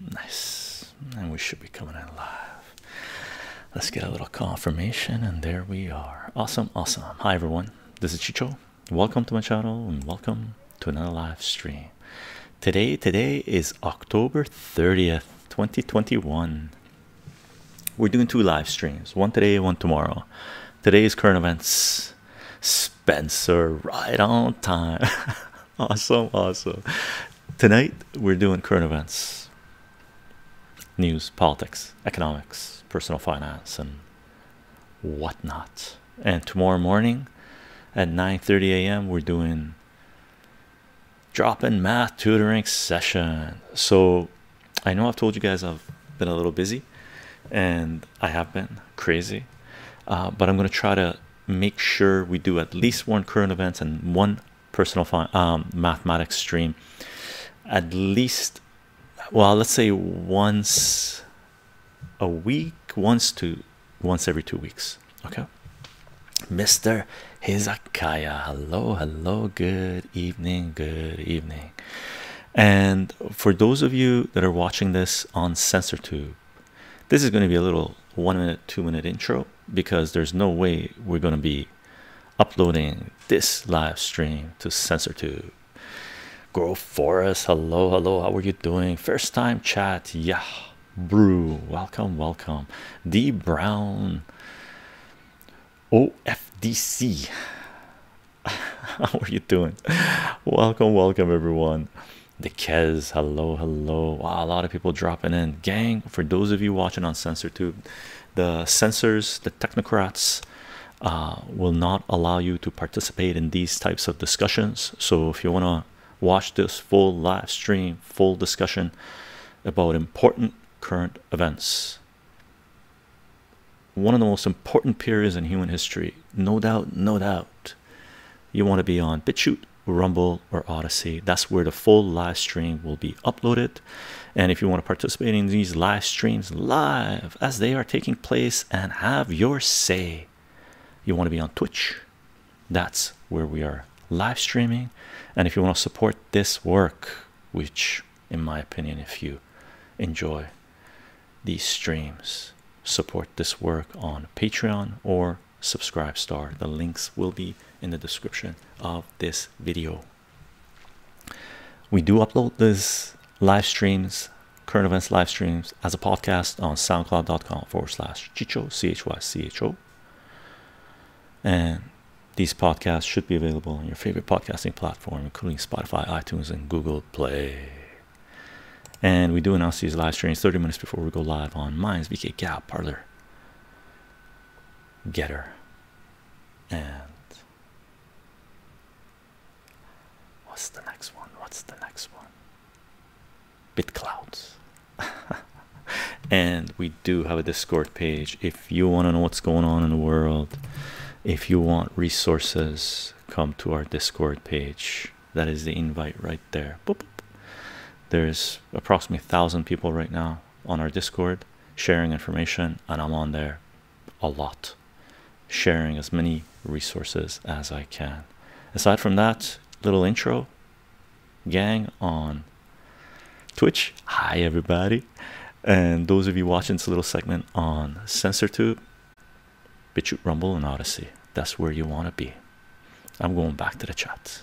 Nice. And we should be coming in live. Let's get a little confirmation, and there we are. Awesome, awesome. Hi, everyone. This is Chycho. Welcome to my channel, and welcome to another live stream. Today, today is October 30th, 2021. We're doing two live streams, one today, one tomorrow. Today is current events. Spencer, right on time. awesome, awesome. Tonight, we're doing current events, news, politics, economics, personal finance, and whatnot. And tomorrow morning at 9:30 a.m., we're doing drop in math tutoring session. So, I know I've told you guys I've been a little busy and I have been crazy, uh, but I'm going to try to make sure we do at least one current events and one personal um, mathematics stream at least well let's say once a week once to once every two weeks. Okay. Mr hizakaya hello hello good evening good evening. And for those of you that are watching this on CensorTube, this is going to be a little one minute, two minute intro because there's no way we're going to be uploading this live stream to CensorTube. Grow Forest, hello, hello, how are you doing? First time chat, yeah, brew, welcome, welcome. D Brown, OFDC, how are you doing? Welcome, welcome, everyone the Kez, hello, hello. Wow, a lot of people dropping in. Gang, for those of you watching on CensorTube, the censors, the technocrats, uh, will not allow you to participate in these types of discussions. So if you want to watch this full live stream, full discussion about important current events, one of the most important periods in human history, no doubt, no doubt, you want to be on BitChute Rumble, or Odysee. That's where the full live stream will be uploaded. And if you want to participate in these live streams live as they are taking place and have your say, you want to be on Twitch. That's where we are live streaming. And if you want to support this work, which, in my opinion, if you enjoy these streams, support this work on Patreon or Subscribe Star. The links will be in the description of this video. We do upload these live streams, current events live streams as a podcast on soundcloud.com forward slash chycho c h y c h o. And these podcasts should be available on your favorite podcasting platform, including Spotify, iTunes, and Google Play. And we do announce these live streams 30 minutes before we go live on Minds, VK Gab, Parler, Gettr, and what's the next one? What's the next one? BitClouts. and we do have a Discord page. If you want to know what's going on in the world, if you want resources, come to our Discord page. That is the invite right there. Boop, boop. There's approximately thousand people right now on our Discord sharing information, and I'm on there a lot, sharing as many resources as I can. Aside from that, little intro, gang on Twitch. Hi, everybody. And those of you watching this little segment on CensorTube, BitChute, Rumble, and Odysee. That's where you want to be. I'm going back to the chat.